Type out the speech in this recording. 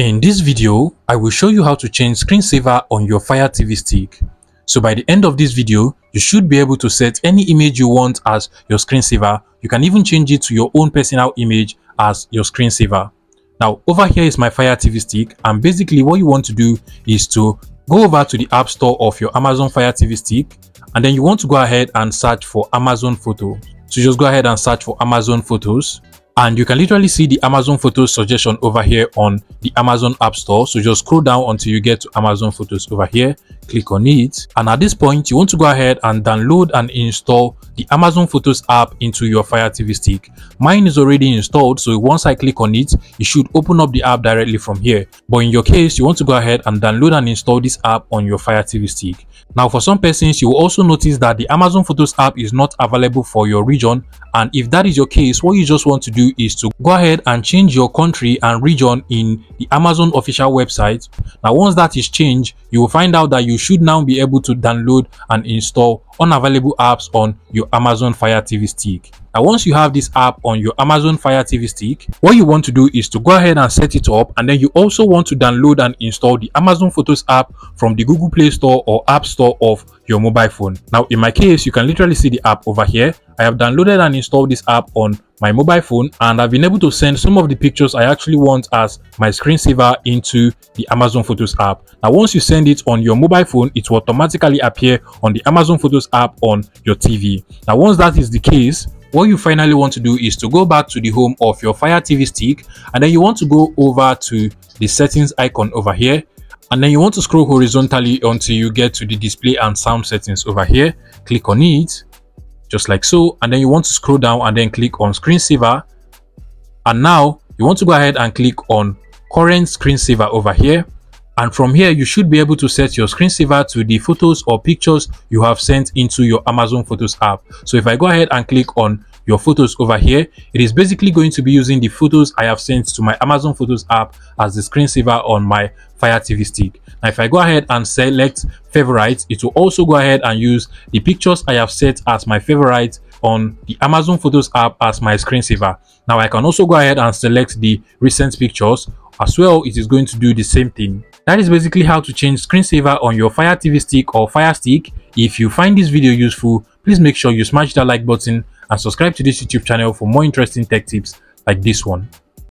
In this video, I will show you how to change screensaver on your Fire TV stick. So by the end of this video, you should be able to set any image you want as your screensaver. You can even change it to your own personal image as your screensaver. Now over here is my Fire TV stick and basically what you want to do is to go over to the app store of your Amazon Fire TV stick and then you want to go ahead and search for Amazon Photo. So just go ahead and search for Amazon Photos and you can literally see the Amazon Photos suggestion over here on the Amazon App Store. So just scroll down until you get to Amazon Photos over here, click on it. And at this point, you want to go ahead and download and install the Amazon Photos app into your Fire TV stick. Mine is already installed, so once I click on it, it should open up the app directly from here. But in your case, you want to go ahead and download and install this app on your Fire TV stick. Now, for some persons, you will also notice that the Amazon Photos app is not available for your region. And if that is your case, what you just want to do is to go ahead and change your country and region in the Amazon official website. Now, once that is changed, you will find out that you should now be able to download and install unavailable apps on your Amazon Fire TV stick. Now, once you have this app on your Amazon Fire TV stick, what you want to do is to go ahead and set it up and then you also want to download and install the Amazon Photos app from the Google Play Store or App Store of your mobile phone. Now, in my case, you can literally see the app over here. I have downloaded and installed this app on my mobile phone and I've been able to send some of the pictures I actually want as my screensaver into the Amazon Photos app. Now once you send it on your mobile phone, it will automatically appear on the Amazon Photos app on your TV. Now once that is the case, what you finally want to do is to go back to the home of your Fire TV stick and then you want to go over to the settings icon over here and then you want to scroll horizontally until you get to the display and sound settings over here click on it just like so and then you want to scroll down and then click on screensaver and now you want to go ahead and click on current screensaver over here and from here you should be able to set your screensaver to the photos or pictures you have sent into your Amazon Photos app. So if I go ahead and click on your photos over here, it is basically going to be using the photos I have sent to my Amazon Photos app as the screensaver on my Fire TV stick. Now if I go ahead and select favorites, it will also go ahead and use the pictures I have set as my favorite on the Amazon Photos app as my screensaver. Now I can also go ahead and select the recent pictures as well it is going to do the same thing that is basically how to change screensaver on your fire tv stick or fire stick if you find this video useful please make sure you smash that like button and subscribe to this youtube channel for more interesting tech tips like this one